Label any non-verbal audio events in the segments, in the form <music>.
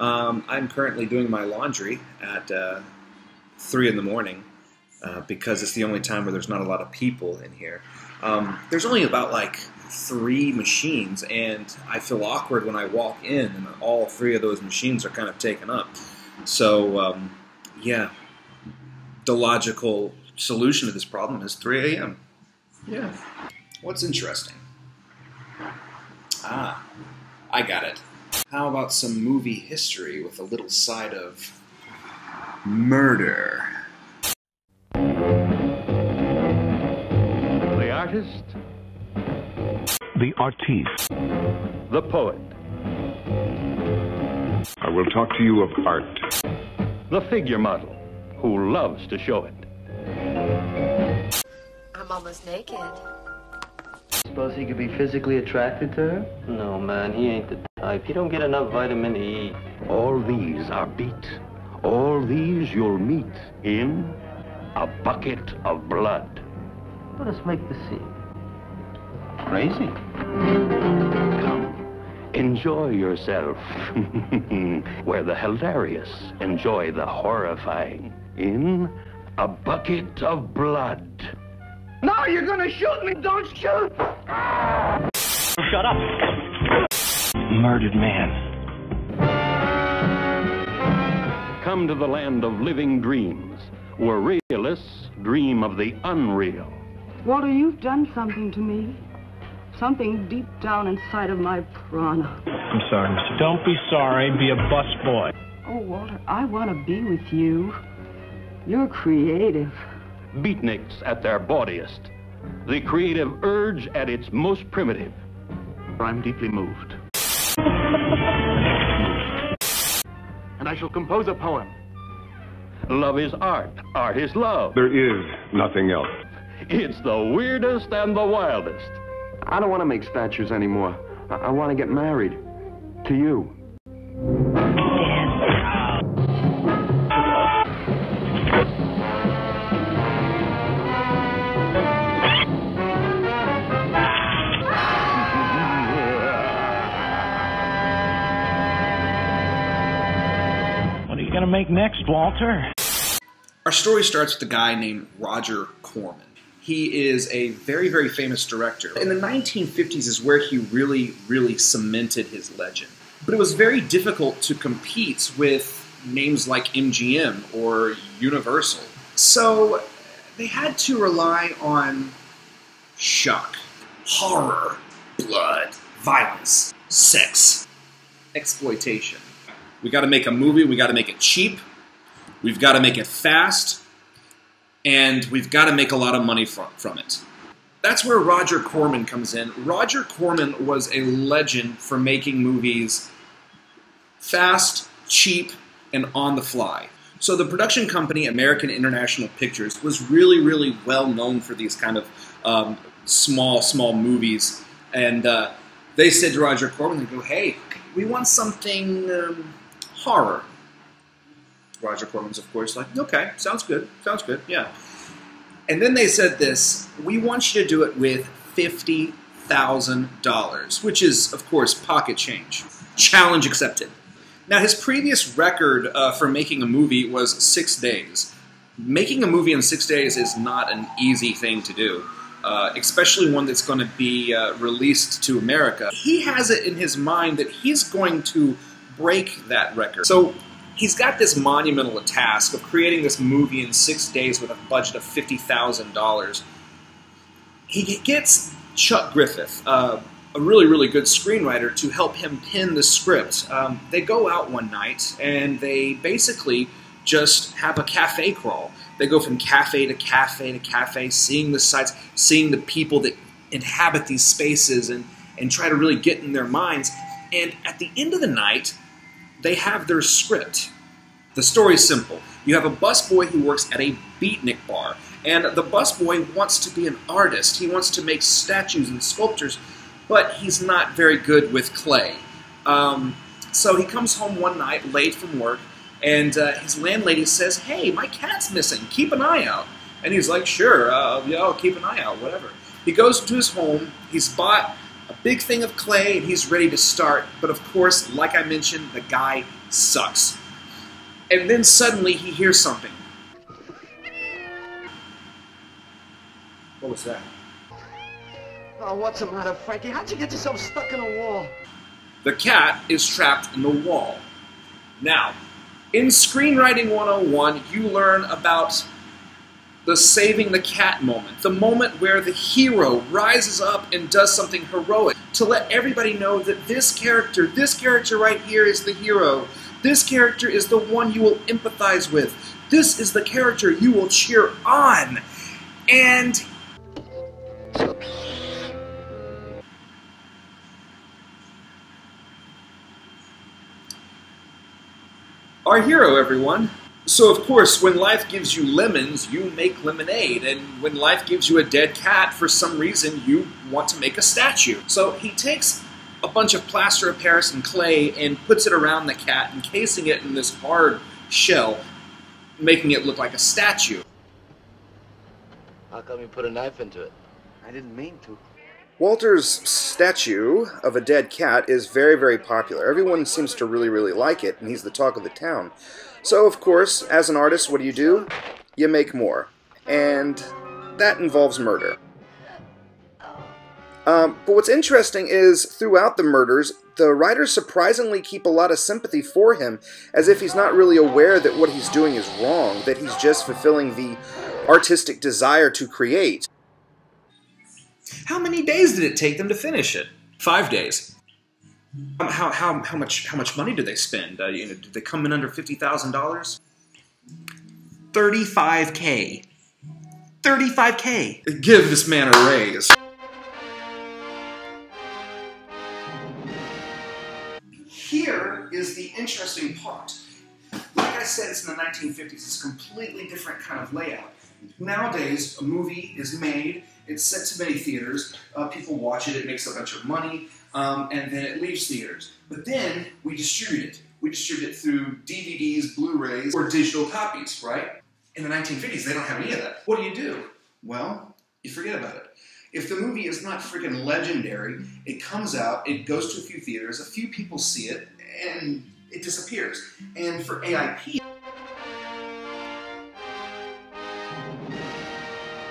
Um, I'm currently doing my laundry at uh, 3 in the morning uh, because it's the only time where there's not a lot of people in here. Um, there's only about like three machines, and I feel awkward when I walk in, and all three of those machines are kind of taken up. So, um, yeah, the logical solution to this problem is 3 a.m. Yeah. What's interesting? Ah, I got it. How about some movie history with a little side of murder? The artist, The artiste. the poet, I will talk to you of art. the figure model who loves to show it. I'm almost naked. Suppose he could be physically attracted to her? No, man, he ain't the type. He don't get enough vitamin E. All these are beat. All these you'll meet in A bucket of blood. Let us make the scene. Crazy. Come, enjoy yourself. <laughs> Where the hilarious enjoy the horrifying. In a bucket of blood. No, you're gonna shoot me! Don't shoot! Shut up! Murdered man. Come to the land of living dreams, where realists dream of the unreal. Walter, you've done something to me. Something deep down inside of my prana. I'm sorry, Mr. Don't be sorry. Be a busboy. Oh, Walter, I want to be with you. You're creative. Beatniks at their bawdiest. The creative urge at its most primitive. I'm deeply moved. And I shall compose a poem. Love is art. Art is love. There is nothing else. It's the weirdest and the wildest. I don't want to make statues anymore. I, I want to get married. To you. Going to make next, Walter? Our story starts with a guy named Roger Corman. He is a very, very famous director. In the 1950s is where he really, really cemented his legend. But it was very difficult to compete with names like MGM or Universal. So they had to rely on shock, horror, blood, violence, sex, exploitation. We got to make a movie, we got to make it cheap, we've got to make it fast, and we've got to make a lot of money from, from it. That's where Roger Corman comes in. Roger Corman was a legend for making movies fast, cheap, and on the fly. So the production company, American International Pictures, was really, really well known for these kind of um, small, small movies. And uh, they said to Roger Corman, they go, hey, we want something um, horror. Roger Corman's, of course, like, okay, sounds good, sounds good, yeah. And then they said this we want you to do it with $50,000, which is, of course, pocket change. Challenge accepted. Now, his previous record uh, for making a movie was six days. Making a movie in six days is not an easy thing to do, uh, especially one that's going to be uh, released to America. He has it in his mind that he's going to break that record. So he's got this monumental task of creating this movie in six days with a budget of $50,000. He gets Chuck Griffith, uh, a really, really good screenwriter, to help him pen the script. Um, they go out one night and they basically just have a cafe crawl. They go from cafe to cafe to cafe, seeing the sights, seeing the people that inhabit these spaces, and, and try to really get in their minds. And at the end of the night, they have their script. The story is simple. You have a busboy who works at a beatnik bar, and the busboy wants to be an artist. He wants to make statues and sculptures, but he's not very good with clay. Um, so he comes home one night late from work, and uh, his landlady says, "Hey, my cat's missing. Keep an eye out." And he's like, "Sure, uh, yeah, I'll keep an eye out. Whatever." He goes to his home. He's bought a big thing of clay, and he's ready to start. But of course, like I mentioned, the guy sucks. And then suddenly he hears something. What was that? Oh, what's the matter, Frankie? How'd you get yourself stuck in a wall? The cat is trapped in the wall. Now, in Screenwriting 101, you learn about the saving the cat moment, the moment where the hero rises up and does something heroic to let everybody know that this character, this character right here is the hero. This character is the one you will empathize with. This is the character you will cheer on. And our hero, everyone. So, of course, when life gives you lemons, you make lemonade. And when life gives you a dead cat, for some reason, you want to make a statue. So, he takes a bunch of plaster of Paris and clay and puts it around the cat, encasing it in this hard shell, making it look like a statue. How come you put a knife into it? I didn't mean to. Walter's statue of a dead cat is very, very popular. Everyone seems to really, really like it, and he's the talk of the town. So, of course, as an artist, what do you do? You make more. And that involves murder. Um, but what's interesting is, throughout the murders, the writers surprisingly keep a lot of sympathy for him, as if he's not really aware that what he's doing is wrong, that he's just fulfilling the artistic desire to create. How many days did it take them to finish it? Five days. How, how, how much how much money did they spend? Uh, you know, did they come in under fifty thousand dollars? Thirty-five k. Thirty-five k. Give this man a raise. Here is the interesting part. Like I said, it's in the 1950s. It's a completely different kind of layout. Nowadays, a movie is made, it's sent to many theaters, uh, people watch it, it makes a bunch of money, um, and then it leaves theaters. But then we distribute it. We distribute it through DVDs, Blu-rays, or digital copies, right? In the 1950s, they don't have any of that. What do you do? Well, you forget about it. If the movie is not freaking legendary, it comes out, it goes to a few theaters, a few people see it, and it disappears. And for AIP,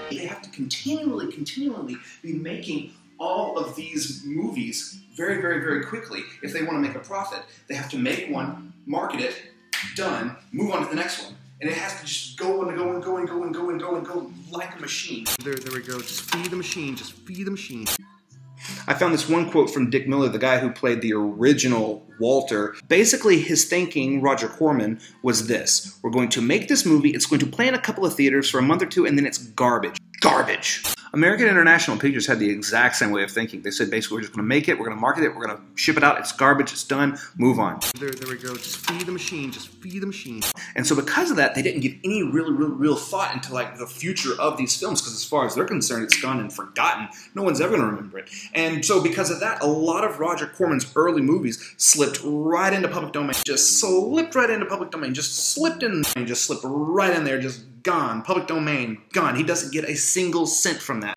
they have to continually, continually be making all of these movies very, very, very quickly if they want to make a profit. They have to make one, market it, done, move on to the next one. And it has to just go and go and go and go and go and go and go like a machine. There, there we go. Just feed the machine. Just feed the machine. I found this one quote from Dick Miller, the guy who played the original Walter. Basically, his thinking, Roger Corman, was this We're going to make this movie, it's going to play in a couple of theaters for a month or two, and then it's garbage. Garbage. American International Pictures had the exact same way of thinking. They said basically, we're just going to make it, we're going to market it, we're going to ship it out, it's garbage, it's done, move on. There, there we go. Just feed the machine. Just feed the machine. And so because of that, they didn't give any real, real, real thought into like the future of these films. Because as far as they're concerned, it's gone and forgotten. No one's ever going to remember it. And so because of that, a lot of Roger Corman's early movies slipped right into public domain. Just slipped right into public domain. Just slipped in, and just slipped right in there. Just gone. Public domain gone. He doesn't get a single cent from that.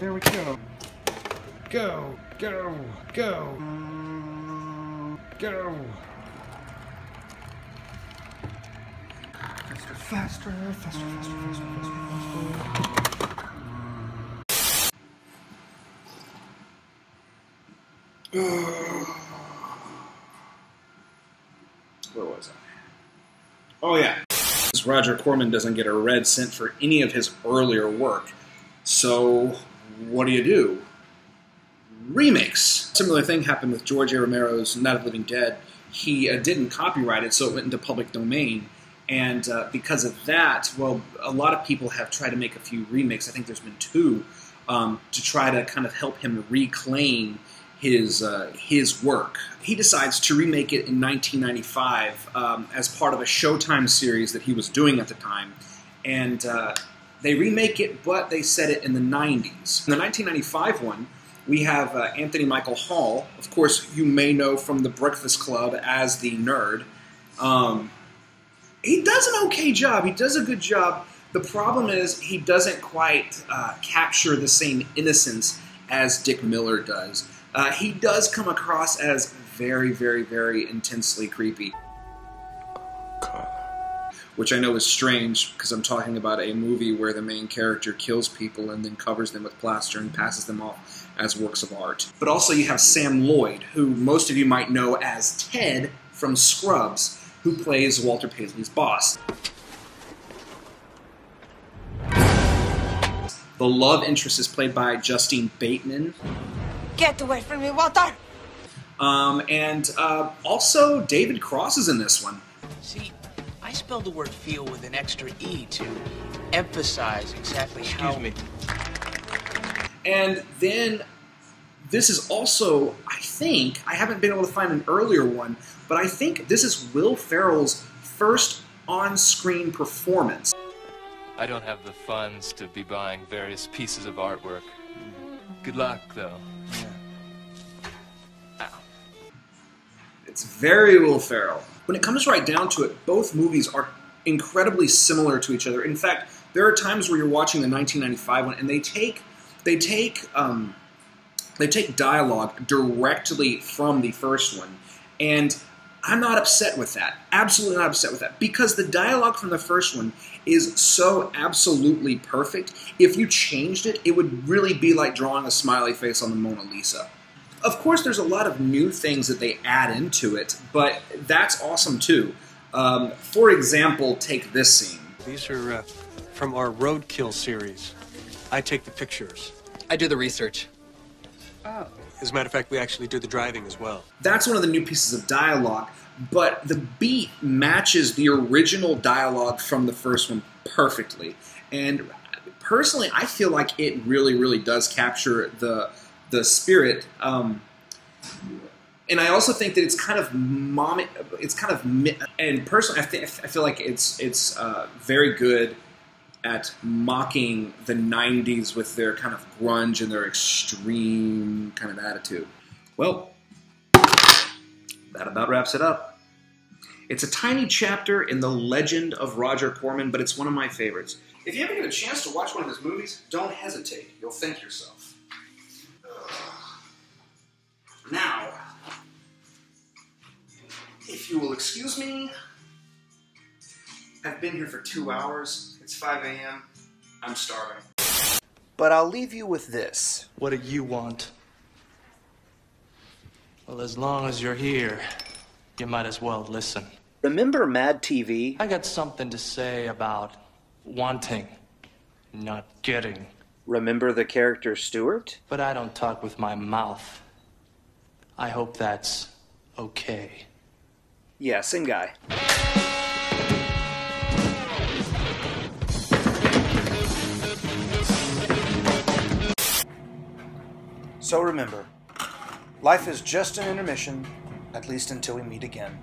There we go. Go, go, go. Go. Faster, faster, faster, faster, faster, faster, faster. <sighs> Where was I? Oh yeah. Roger Corman doesn't get a red cent for any of his earlier work. So what do you do? Remakes. Similar thing happened with George A. Romero's Night of the Living Dead. He uh, didn't copyright it, so it went into public domain. And uh, because of that, well, a lot of people have tried to make a few remakes. I think there's been two um, to try to kind of help him reclaim his uh, his work. He decides to remake it in 1995 um, as part of a Showtime series that he was doing at the time, and uh, they remake it, but they set it in the 90s. In the 1995 one, we have uh, Anthony Michael Hall. Of course, you may know from The Breakfast Club as the nerd. Um, he does an okay job. He does a good job. The problem is he doesn't quite uh, capture the same innocence as Dick Miller does. Uh, he does come across as very, very, very intensely creepy. Which I know is strange because I'm talking about a movie where the main character kills people and then covers them with plaster and passes them off as works of art. But also, you have Sam Lloyd, who most of you might know as Ted from Scrubs, who plays Walter Paisley's boss. The love interest is played by Justine Bateman. Get away from me, Walter! Um, and uh, also, David Cross is in this one. See, I spelled the word feel with an extra E to emphasize exactly Excuse me. And then this is also, I think, I haven't been able to find an earlier one, but I think this is Will Ferrell's first on screen performance. I don't have the funds to be buying various pieces of artwork. Good luck, though. It's very Will Ferrell. When it comes right down to it, both movies are incredibly similar to each other. In fact, there are times where you're watching the 1995 one and they take they take um, they take dialogue directly from the first one, and I'm not upset with that. Absolutely not upset with that because the dialogue from the first one is so absolutely perfect. If you changed it, it would really be like drawing a smiley face on the Mona Lisa. Of course, there's a lot of new things that they add into it, but that's awesome too. Um, for example, take this scene. These are uh, from our Roadkill series. I take the pictures. I do the research. Oh. As a matter of fact, we actually do the driving as well. That's one of the new pieces of dialogue, but the beat matches the original dialogue from the first one perfectly. And personally, I feel like it really, really does capture the the spirit. Um, and I also think that it's kind of mom. It's kind of and personally, I, th- I feel like it's it's uh, very good at mocking the 90s with their kind of grunge and their extreme kind of attitude. Well, that about wraps it up. It's a tiny chapter in the legend of Roger Corman, but it's one of my favorites. If you ever get a chance to watch one of his movies, don't hesitate. You'll thank yourself. You will excuse me, I've been here for two hours. It's 5 a.m. I'm starving. But I'll leave you with this. What do you want? Well, as long as you're here, you might as well listen. Remember Mad TV? I got something to say about wanting, not getting. Remember the character Stuart? But I don't talk with my mouth. I hope that's okay. Yeah, same guy. So remember, life is just an intermission, at least until we meet again.